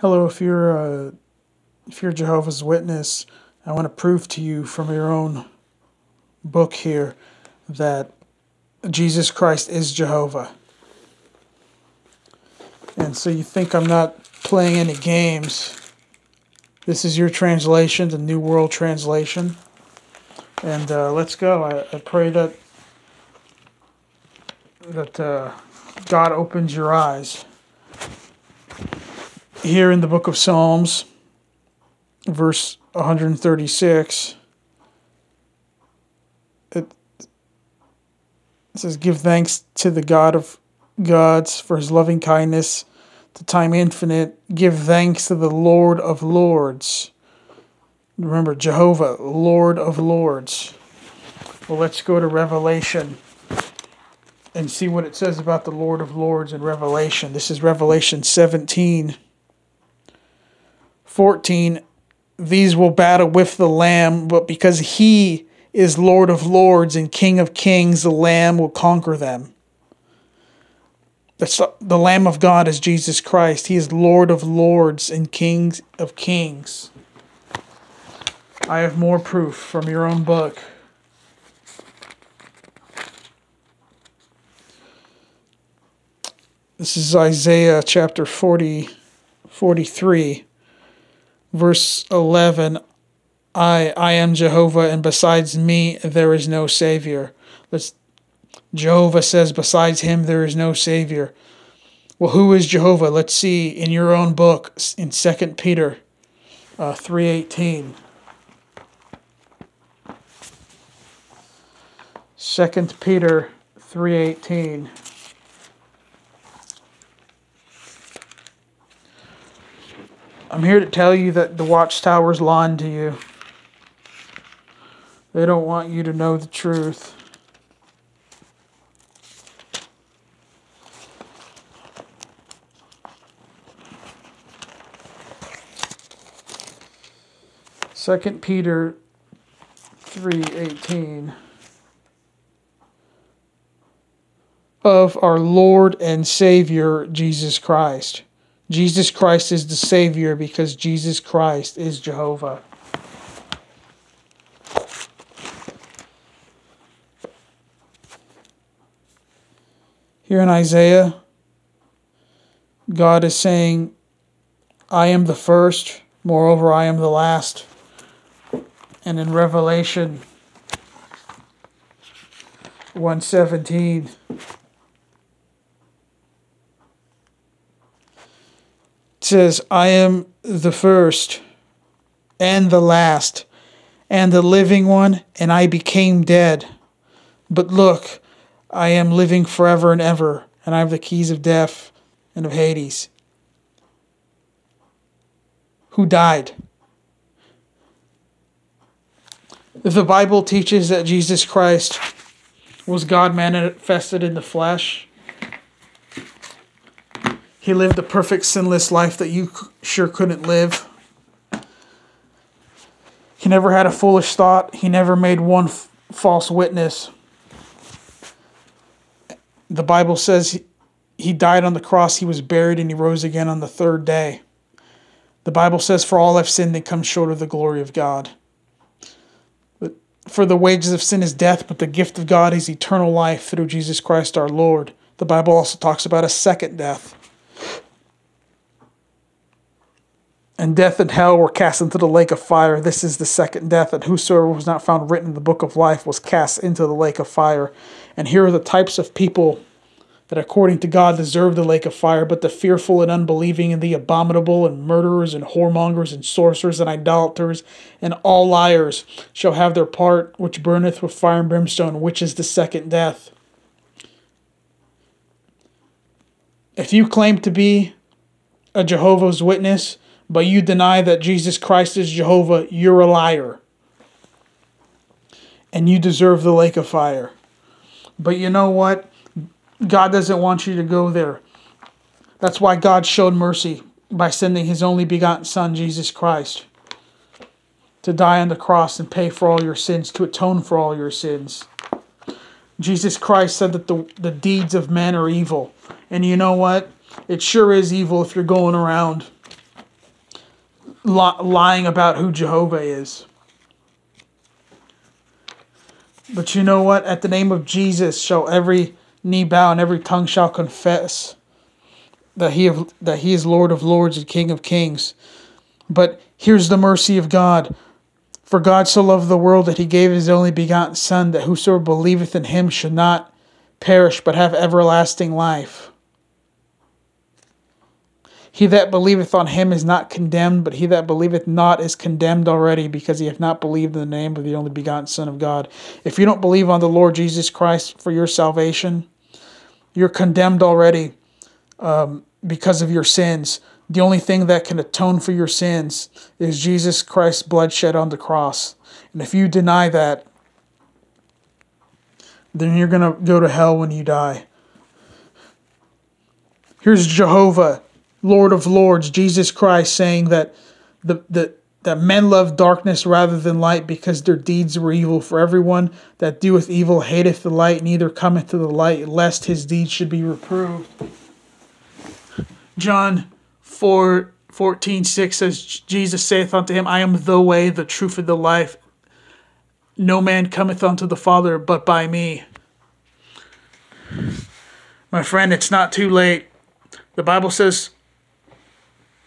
Hello, if you're uh, if you're Jehovah's Witness, I want to prove to you from your own book here that Jesus Christ is Jehovah. And so you think I'm not playing any games. This is your translation, the New World Translation. And uh, let's go. I, I pray that that uh, God opens your eyes here in the book of Psalms, verse 136, it, says, Give thanks to the God of gods for his loving kindness to time infinite. Give thanks to the Lord of lords. Remember, Jehovah, Lord of lords. Well, let's go to Revelation and see what it says about the Lord of lords in Revelation. This is Revelation 17. 14 These will battle with the Lamb, but because he is Lord of lords and King of kings, the Lamb will conquer them. The, the Lamb of God is Jesus Christ. He is Lord of lords and King of kings. I have more proof from your own book. This is Isaiah chapter 40, 43 verse 11 I I am Jehovah and besides me there is no savior. Let's Jehovah says besides him there is no savior. Well, who is Jehovah? Let's see in your own book in 2 Peter uh, 3:18. 2 Peter 3:18 I'm here to tell you that the Watchtower's lying to you. They don't want you to know the truth. Second Peter 3:18 of our Lord and Savior Jesus Christ Jesus Christ is the Savior because Jesus Christ is Jehovah. Here in Isaiah, God is saying, I am the first, moreover, I am the last. And in Revelation 117, says, I am the first and the last and the living one, and I became dead. But look, I am living forever and ever, and I have the keys of death and of Hades. Who died? If the Bible teaches that Jesus Christ was God manifested in the flesh, he lived a perfect sinless life that you sure couldn't live. He never had a foolish thought. He never made one false witness. The Bible says he died on the cross, he was buried, and he rose again on the third day. The Bible says, For all have sinned and come short of the glory of God. But for the wages of sin is death, but the gift of God is eternal life through Jesus Christ our Lord. The Bible also talks about a second death. And death and hell were cast into the lake of fire. This is the second death, and whosoever was not found written in the book of life was cast into the lake of fire. And here are the types of people that, according to God, deserve the lake of fire, but the fearful and unbelieving, and the abominable, and murderers, and whoremongers, and sorcerers, and idolaters, and all liars shall have their part which burneth with fire and brimstone, which is the second death. If you claim to be a Jehovah's Witness, but you deny that Jesus Christ is Jehovah, you're a liar. And you deserve the lake of fire. But you know what? God doesn't want you to go there. That's why God showed mercy by sending his only begotten Son, Jesus Christ, to die on the cross and pay for all your sins, to atone for all your sins. Jesus Christ said that the, the deeds of men are evil. And you know what? It sure is evil if you're going around li- lying about who Jehovah is. But you know what? At the name of Jesus shall every knee bow and every tongue shall confess that he that he is Lord of lords and King of kings. But here's the mercy of God. For God so loved the world that he gave his only begotten Son, that whosoever believeth in him should not perish, but have everlasting life. He that believeth on him is not condemned, but he that believeth not is condemned already, because he hath not believed in the name of the only begotten Son of God. If you don't believe on the Lord Jesus Christ for your salvation, you're condemned already um, because of your sins. The only thing that can atone for your sins is Jesus Christ's blood shed on the cross. And if you deny that, then you're going to go to hell when you die. Here's Jehovah, Lord of Lords, Jesus Christ, saying that the, the, that men love darkness rather than light because their deeds were evil. For everyone that doeth evil hateth the light, neither cometh to the light, lest his deeds should be reproved. John 4 14 6 says, Jesus saith unto him, I am the way, the truth, and the life. No man cometh unto the Father but by me. My friend, it's not too late. The Bible says,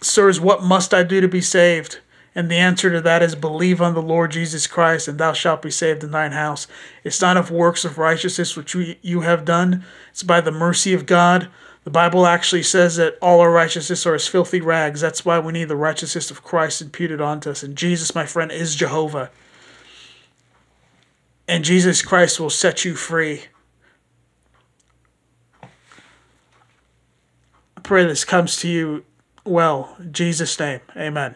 Sirs, what must I do to be saved? And the answer to that is believe on the Lord Jesus Christ, and thou shalt be saved in thine house. It's not of works of righteousness which we, you have done, it's by the mercy of God the Bible actually says that all our righteousness are as filthy rags. That's why we need the righteousness of Christ imputed onto us. And Jesus, my friend, is Jehovah. And Jesus Christ will set you free. I pray this comes to you well. In Jesus' name, amen.